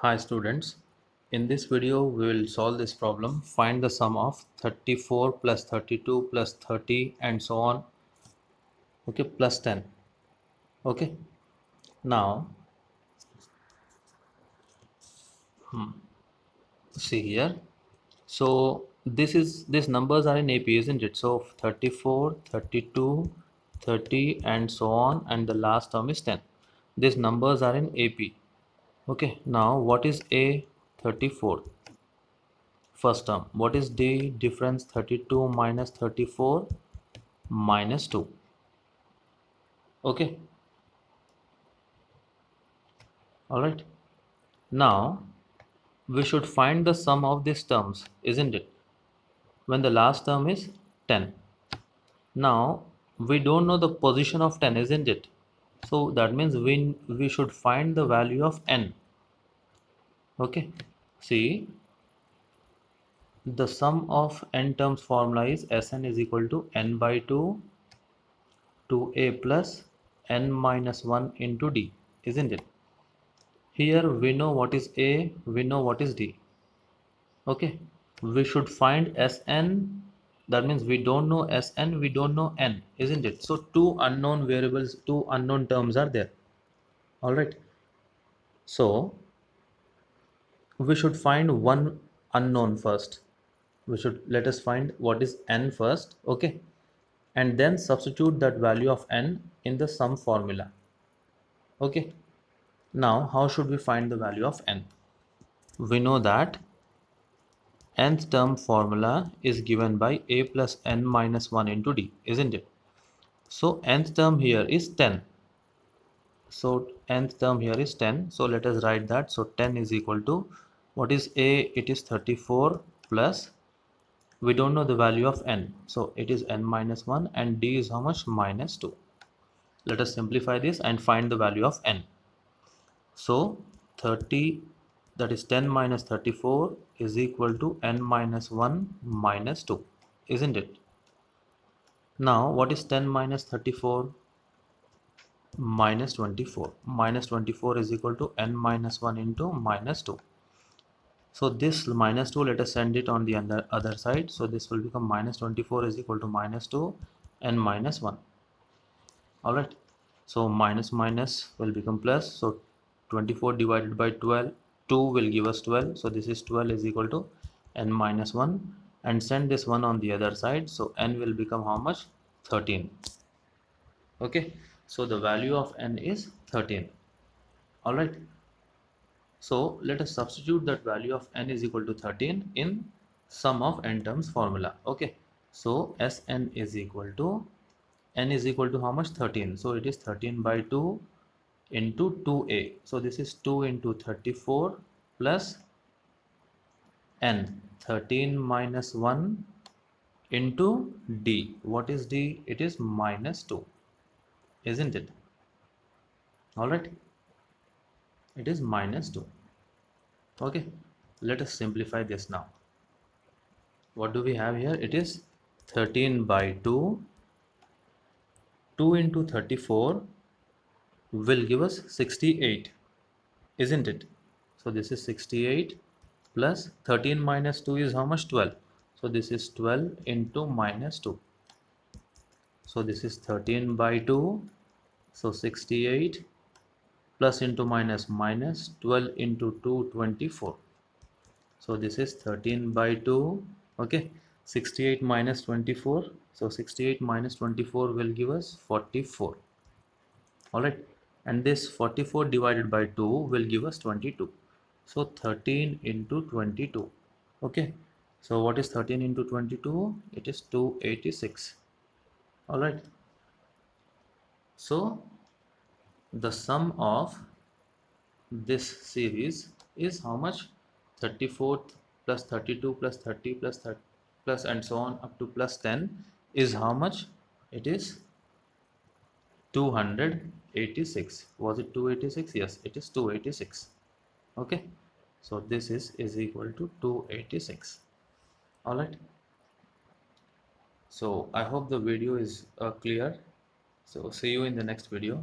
Hi students, in this video we will solve this problem. Find the sum of 34 plus 32 plus 30 and so on. Okay, plus 10. Okay, now hmm, see here. So this is these numbers are in AP, isn't it? So 34, 32, 30 and so on, and the last term is 10. These numbers are in AP okay now what is a 34 first term what is the difference 32 minus 34 minus 2 okay. All right. Now we should find the sum of these terms isn't it? When the last term is 10 now we don't know the position of 10 isn't it so that means we we should find the value of n. Okay. See the sum of n terms formula is sn is equal to n by 2 to a plus n minus 1 into d isn't it? Here we know what is a we know what is d. Okay. We should find sn that means we don't know sn we don't know n isn't it? So two unknown variables two unknown terms are there. All right so we should find one unknown first. We should let us find what is n first okay? And then substitute that value of n in the sum formula okay? Now how should we find the value of n? We know that nth term formula is given by a plus n minus 1 into d isn't it? So nth term here is 10 so nth term here is 10 so let us write that. So 10 is equal to what is a? It is 34 plus we don't know the value of n. So it is n minus 1 and d is how much? Minus 2 let us simplify this and find the value of n. So 30 that is 10 minus 34 is equal to n minus 1 minus 2 isn't it? Now what is 10 minus 34 minus 24 minus 24 is equal to n minus 1 into minus 2 so this minus 2 let us send it on the other, other side. So this will become minus 24 is equal to minus 2 and minus 1 all right so minus minus will become plus. So 24 divided by 12 2 will give us 12 so this is 12 is equal to n minus 1 and send this one on the other side. So n will become how much? 13 okay. So the value of n is 13 all right. So let us substitute that value of n is equal to 13 in sum of n terms formula. Okay. So sn is equal to n is equal to how much? 13 so it is 13 by 2 into 2a so this is 2 into 34 plus n. 13 minus 1 into d. What is d? It is minus 2 isn't it? All right. It is minus 2 okay. Let us simplify this now. What do we have here? It is 13 by 2 2 into 34 will give us 68 isn't it? So this is 68 plus 13 minus 2 is how much? 12 so this is 12 into minus 2 so this is 13 by 2 so 68 plus into minus minus 12 into 2 24 so this is 13 by 2 okay. 68 minus 24 so 68 minus 24 will give us 44 all right and this 44 divided by 2 will give us 22 so 13 into 22 okay. So what is 13 into 22 it is 286 all right. So the sum of this series is how much? 34 plus 32 plus 30 plus 30 plus and so on up to plus 10 is how much? It is 286 was it 286 yes it is 286 okay. So this is is equal to 286 all right. So i hope the video is uh, clear. So see you in the next video